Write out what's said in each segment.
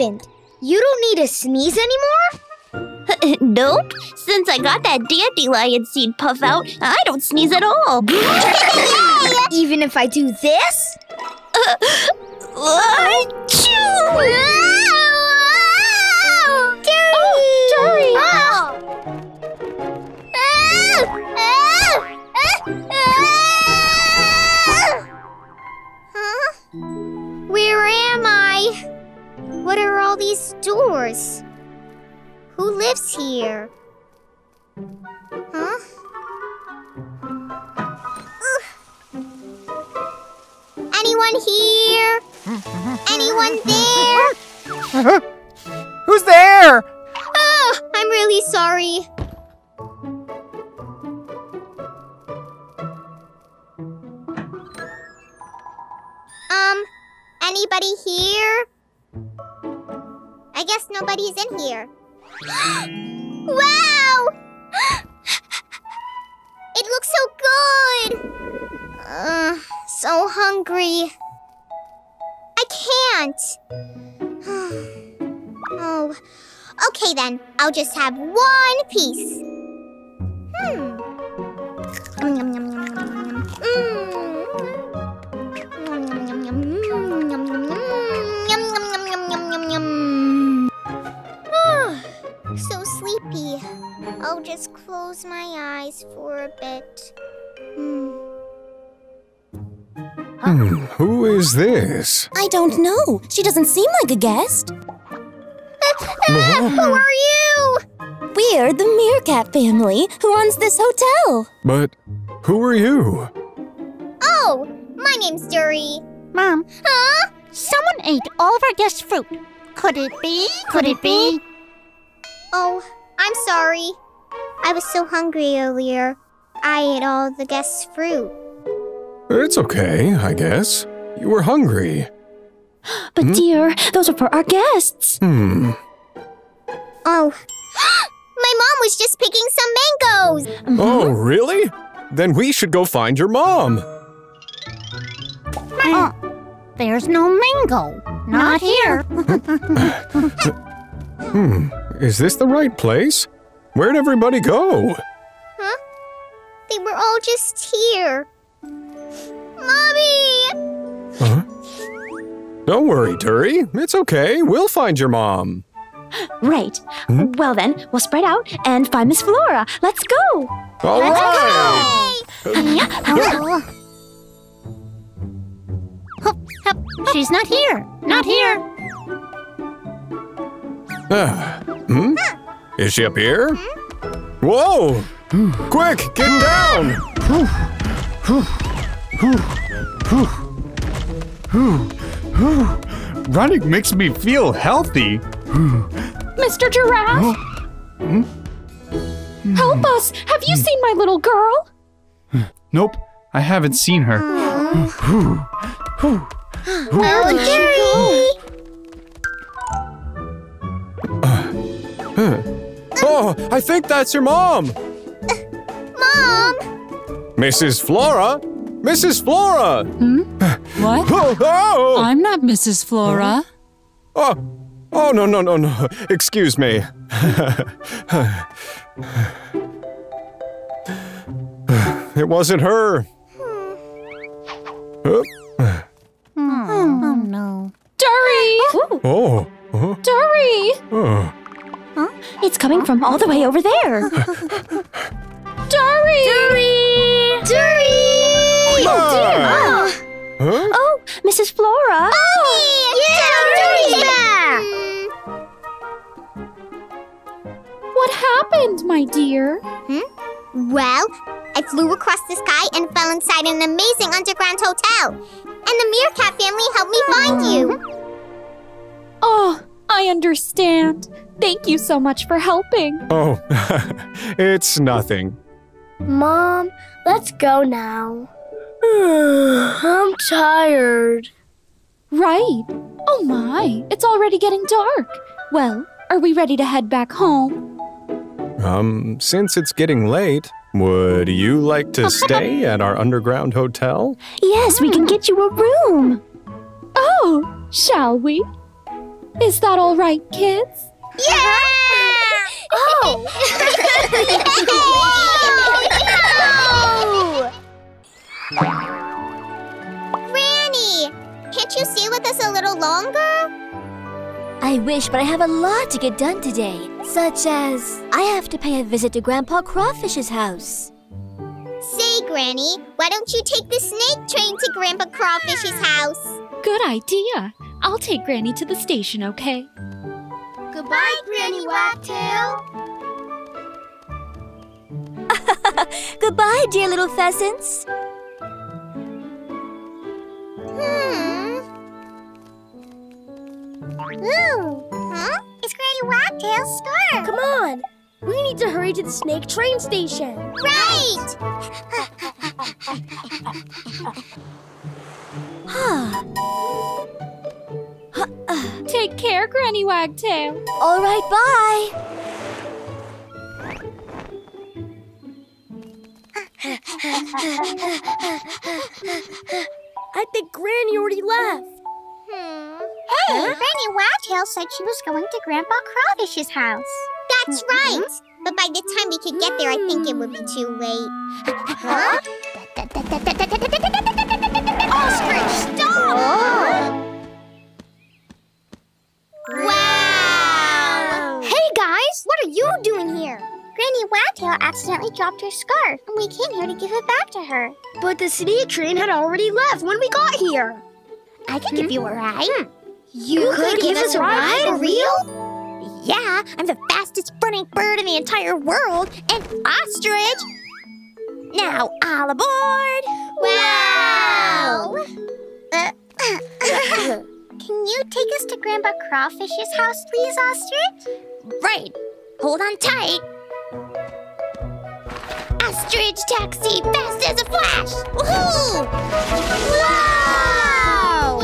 elephant. You don't need to sneeze anymore? nope. Since I got that dandelion seed puff out, I don't sneeze at all. Even if I do this? Jerry! What are all these doors? Who lives here? Huh? Ugh. Anyone here? Anyone there? Who's there? Oh, I'm really sorry. Um, anybody here? I guess nobody's in here. wow! it looks so good! Uh, so hungry. I can't. oh, okay then. I'll just have one piece. Hmm. I'll just close my eyes for a bit. Hmm. Hmm, who is this? I don't know. She doesn't seem like a guest. Who are you? We're the Meerkat family who runs this hotel. But who are you? Oh, my name's Dury. Mom, Huh? someone ate all of our guests' fruit. Could it be? Could it be? Oh, I'm sorry. I was so hungry earlier. I ate all the guests' fruit. It's okay, I guess. You were hungry. But dear, those are for our guests. Hmm. Oh. My mom was just picking some mangoes. Oh, really? Then we should go find your mom. Oh, there's no mango. Not here. Hmm. Is this the right place? Where'd everybody go? Huh? They were all just here. Mommy! Huh? Don't worry, Dury. It's okay. We'll find your mom. Right. Well then, we'll spread out and find Miss Flora. Let's go. All right. Hup, hup. She's not here. Not here. Ah, hmm? Is she up here? Whoa! Quick, get down! Running makes me feel healthy. Mr. Giraffe? Help us! Have you seen my little girl? Nope, I haven't seen her. Oh, Dury! Oh, I think that's your mom! Mom! Mrs. Flora! Mrs. Flora! Hmm? What? Oh, oh! I'm not Mrs. Flora. oh, oh, no, no, no, no. Excuse me. it wasn't her. All the way over there. Dury! Dury! Ah! Huh? Oh, Mrs. Flora. Oh, Yeah, What happened, my dear? Well, I flew across the sky and fell inside an amazing underground hotel. And the Meerkat family helped me find you. I understand. Thank you so much for helping. Oh, it's nothing. Mom, let's go now. I'm tired. Right. Oh my, it's already getting dark. Well, are we ready to head back home? Um, since it's getting late, would you like to stay at our underground hotel? Yes, we can get you a room. Oh, shall we? Is that all right, kids? Yeah! Uh-huh. Oh! Granny! Can't you stay with us a little longer? I wish, but I have a lot to get done today. Such as, I have to pay a visit to Grandpa Crawfish's house. Say, Granny, why don't you take the snake train to Grandpa Crawfish's house? Good idea. I'll take Granny to the station, okay? Goodbye, Granny Wagtail. Goodbye, dear little pheasants. Hmm. Ooh, huh? It's Granny Wagtail's scarf. Come on! We need to hurry to the snake train station. Right! Take care, Granny Wagtail. All right, bye. I think Granny already left. Hmm. Hey, Granny Wagtail said she was going to Grandpa Crawfish's house. That's right. But by the time we could get there, I think it would be too late. Huh? Ostrich, stop! Wow! Accidentally dropped her scarf, and we came here to give it back to her. But the snake train had already left when we got here. I could give you a ride. You, could, give, us a ride, for real? Yeah, I'm the fastest running bird in the entire world, an ostrich. Now, all aboard! Wow! Uh, can you take us to Grandpa Crawfish's house, please, ostrich? Right. Hold on tight. Ostrich taxi, fast as a flash! Woohoo! Wow!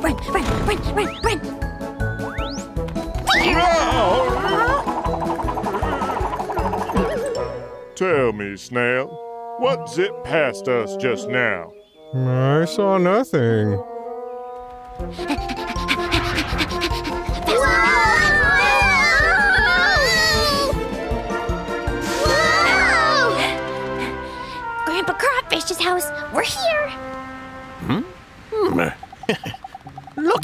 Run, run, run, run, run. Tell me, Snail, what zipped past us just now? I saw nothing.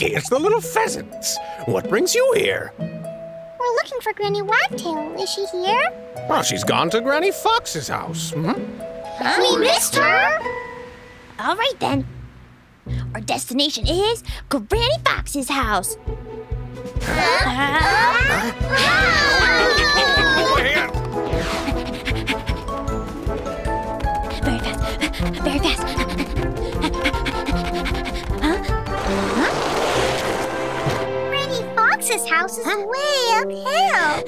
Looky, it's the little pheasants. What brings you here? We're looking for Granny Wagtail. Is she here? Well, she's gone to Granny Fox's house. Hmm? We missed her? All right then. Our destination is Granny Fox's house. Very Granny Fox's house is way uphill.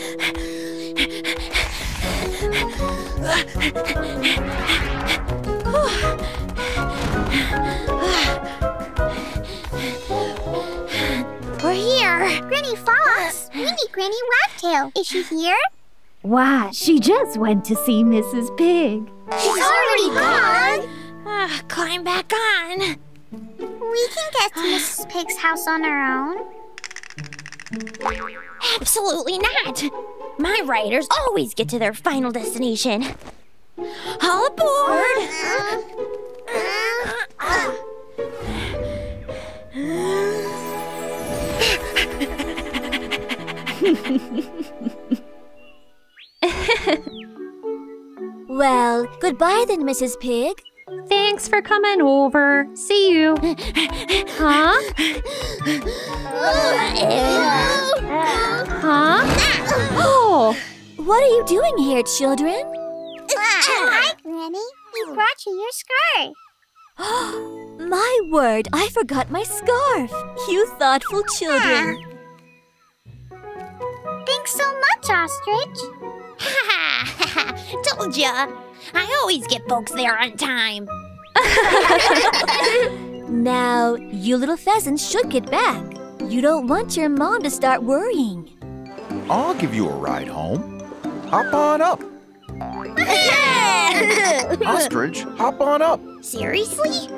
We're here. Granny Fox. We need Granny Wagtail. Is she here? Why, she just went to see Mrs. Pig. She's already gone. Ah, climb back on. We can get to Mrs. Pig's house on our own. Absolutely not. My riders always get to their final destination. All aboard! Well, goodbye then, Mrs. Pig. Thanks for coming over. See you. Huh? Huh? Oh, What are you doing here, children? Hi, Granny. We brought you your scarf. My word, I forgot my scarf. You thoughtful children. Thanks so much, Ostrich. Ha ha! Told ya. I always get folks there on time. Now, you little pheasants should get back. You don't want your mom to start worrying. I'll give you a ride home. Hop on up. Ostrich, hop on up. Seriously?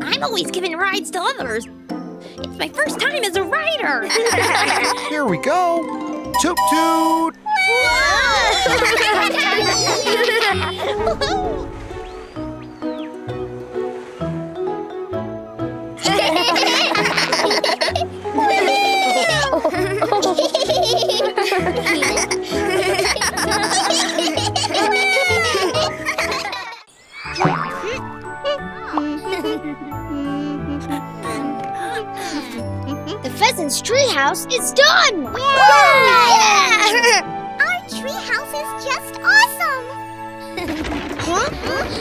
I'm always giving rides to others. It's my first time as a rider. Here we go. Toot toot. The pheasant's treehouse is done! Yeah! Our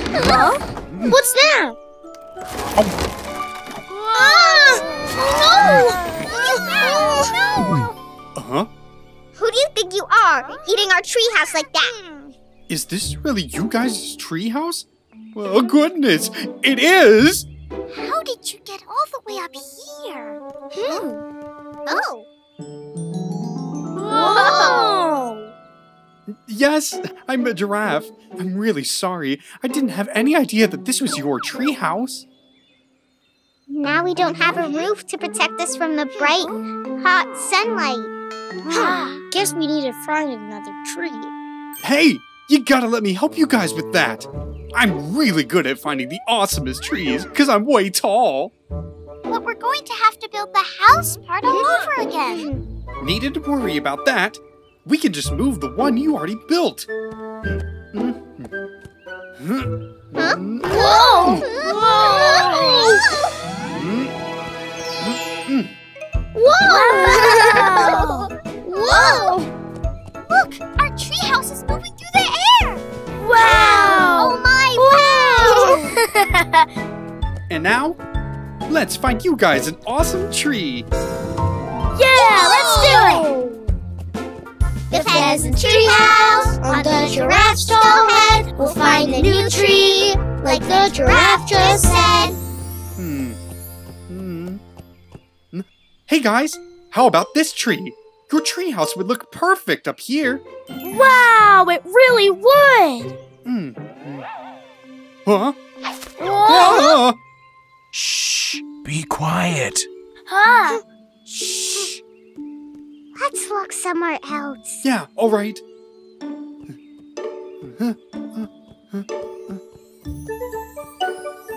Huh? What's that? Ah! No! Huh? Who do you think you are, eating our treehouse like that? Is this really you guys' treehouse? Well, goodness, it is! How did you get all the way up here? Hmm. Oh. Whoa! Yes, I'm a giraffe. I'm really sorry. I didn't have any idea that this was your treehouse. Now we don't have a roof to protect us from the bright, hot sunlight. Guess we need to find another tree. Hey, you gotta let me help you guys with that. I'm really good at finding the awesomest trees because I'm way tall. But we're going to have to build the house part all over again. Needed to worry about that. We can just move the one you already built. Huh? Whoa! Whoa! Whoa! Look, our treehouse is moving through the air. Wow! Oh my! Wow! And now, let's find you guys an awesome tree. Yeah, let's do it! The pheasant treehouse on the giraffe's tall head. We'll find a new tree, like the giraffe just said. Hmm. Hmm. Hmm. Hey guys, how about this tree? Your treehouse would look perfect up here. Wow, it really would! Hmm. Huh? Whoa! Ah! Shh. Be quiet. Huh? Shh. Let's look somewhere else. Yeah, all right.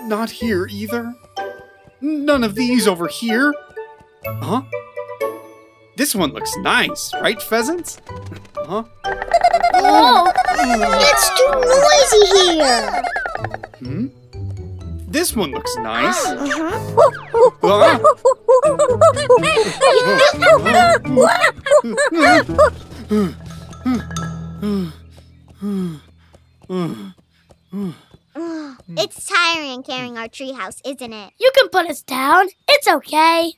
Not here either. None of these over here. Huh? This one looks nice, right, pheasants? Huh? Whoa! It's too noisy here. Hmm? This one looks nice. Uh-huh. Ah! Mm. it's tiring carrying our treehouse, isn't it? You can put us down. It's okay.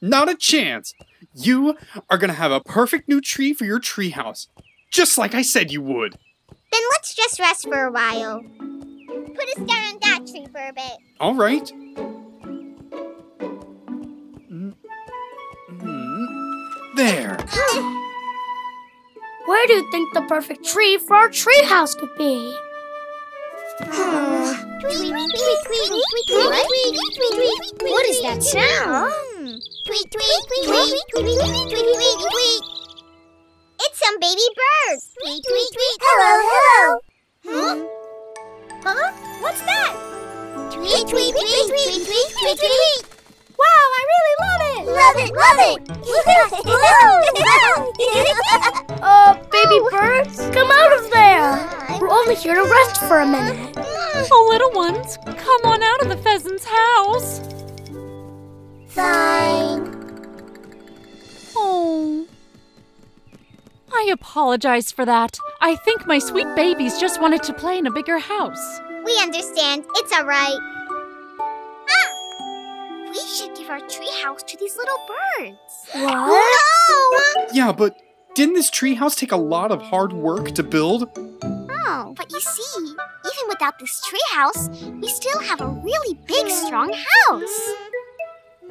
Not a chance. You are gonna have a perfect new tree for your treehouse, just like I said you would. Then let's just rest for a while. Put us down on that tree for a bit. All right. there? Where do you think the perfect tree for our treehouse could be? What is that sound? It's some baby birds. Tweet, tweet, tweet. Hello, hello. Huh? Huh? What's that? Tweet, tweet, tweet, tweet, tweet, tweet, tweet it! Love it, love it. Uh, baby birds, come out of there! We're only here to rest for a minute. Oh, little ones, come on out of the pheasant's house. Fine. Oh. I apologize for that. I think my sweet babies just wanted to play in a bigger house. We understand. It's all right. We should give our treehouse to these little birds. What? No! Yeah, but didn't this treehouse take a lot of hard work to build? Oh, but you see, even without this treehouse, we still have a really big, strong house.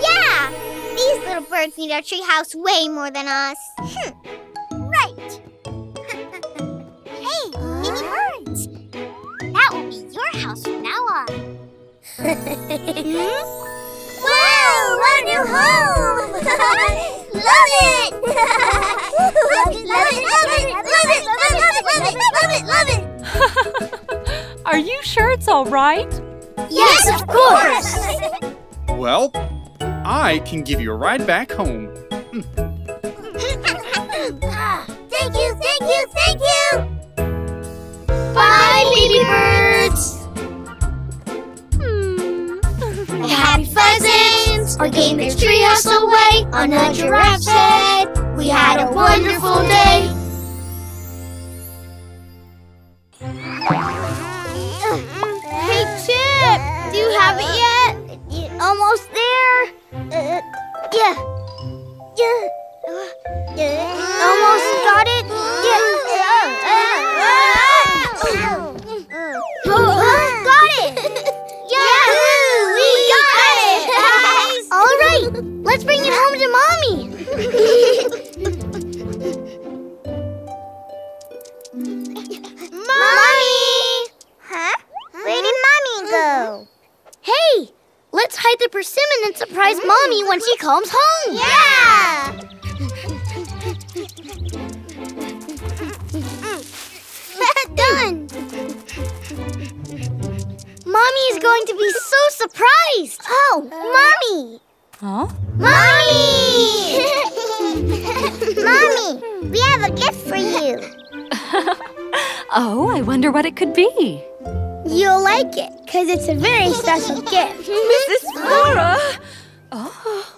yeah! These little birds need our treehouse way more than us. right. Now on. wow, our new home! love it! love it, love it, love it, love it, love it, love it, love it, love it! Are you sure it's all right? Yes, of course! Well, I can give you a ride back home. Thank you, thank you, thank you! Bye, baby birds! Happy pheasants! Our game is treehouse away on a giraffe's head. We had a wonderful day. Hey, Chip! Do you have it yet? Almost there. Uh, yeah. Yeah. When she comes home. Yeah! Done! Mommy is going to be so surprised! Oh, Mommy! Huh? Mommy! Mommy, we have a gift for you. Oh, I wonder what it could be. You'll like it, because it's a very special gift. Mrs. Flora! Uh, Oh.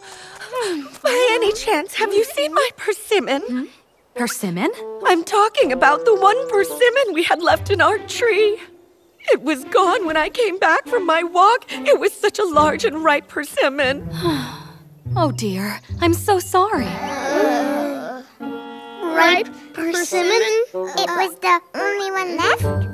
By any chance, have you seen my persimmon? Hmm? Persimmon? I'm talking about the one persimmon we had left in our tree. It was gone when I came back from my walk. It was such a large and ripe persimmon. Oh dear, I'm so sorry. Ripe persimmon? It was the only one left?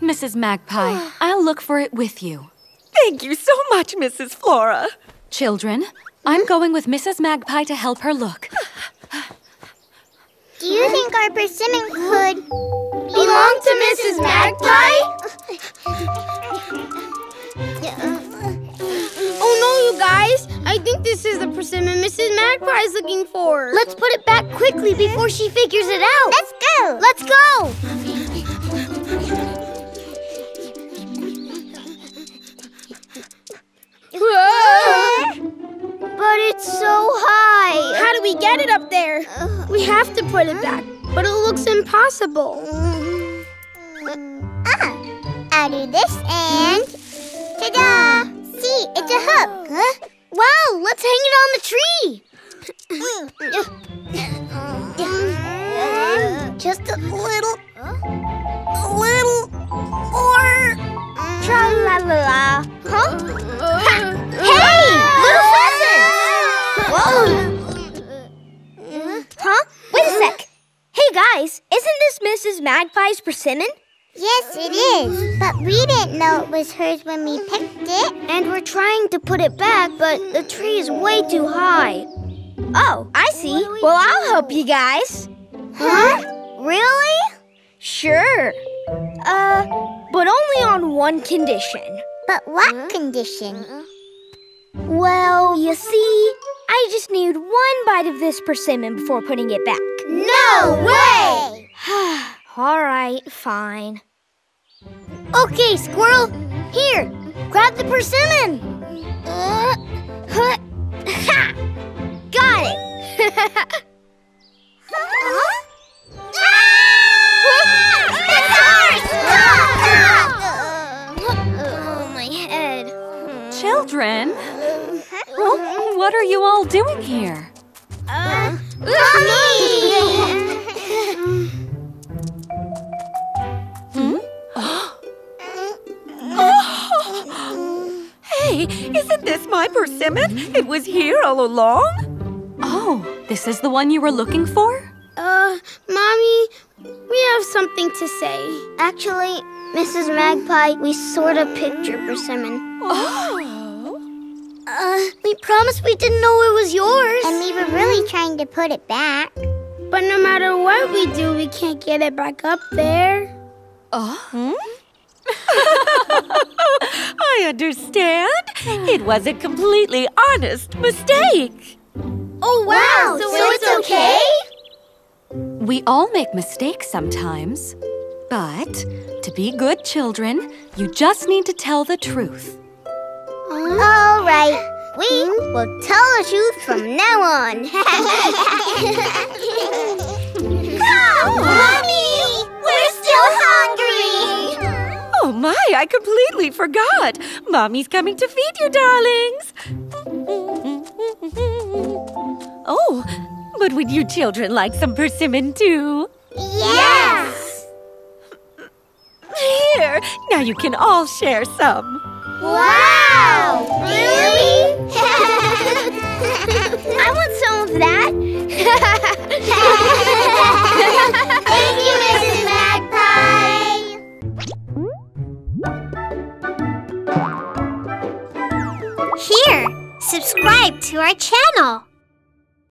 Mrs. Magpie, I'll look for it with you. Thank you so much, Mrs. Flora. Children, I'm going with Mrs. Magpie to help her look. Do you think our persimmon could belong to Mrs. Magpie? Oh no, you guys! I think this is the persimmon Mrs. Magpie is looking for. Let's put it back quickly before she figures it out. Let's go. Let's go. But get it up there? We have to put it back, but it looks impossible. Ah, I'll do this and ta-da! See, it's a hook. Huh? Wow, let's hang it on the tree. Just a little, a little more. Tra la la la. Huh? Guys, isn't this Mrs. Magpie's persimmon? Yes, it is. But we didn't know it was hers when we picked it. And we're trying to put it back, but the tree is way too high. Oh, I see. Well, I'll help you guys. Huh? Really? Sure. Uh, but only on one condition. But what condition? Well, you see, I just need one bite of this persimmon before putting it back. No way! All right, fine. Okay, squirrel. Here, grab the persimmon. Uh, huh, ha! Got it. oh, my head. Children? Well, what are you all doing here? Uh, Mommy! Hey, isn't this my persimmon? It was here all along. Oh, this is the one you were looking for? Uh, Mommy, we have something to say. Actually, Mrs. Magpie, we sort of picked your persimmon. Oh. We promised we didn't know it was yours. And we were really trying to put it back. But no matter what we do, we can't get it back up there. Oh? I understand. It was a completely honest mistake. Oh, wow. So, it's okay? We all make mistakes sometimes. But to be good children, you just need to tell the truth. All right. We will tell the truth from now on. Come, Mommy! We're still hungry! Oh my, I completely forgot. Mommy's coming to feed you, darlings. Oh, but would you children like some persimmon too? Yes! Here, now you can all share some. Wow! Really? I want some of that. Thank you, Mrs. Magpie. Here, subscribe to our channel.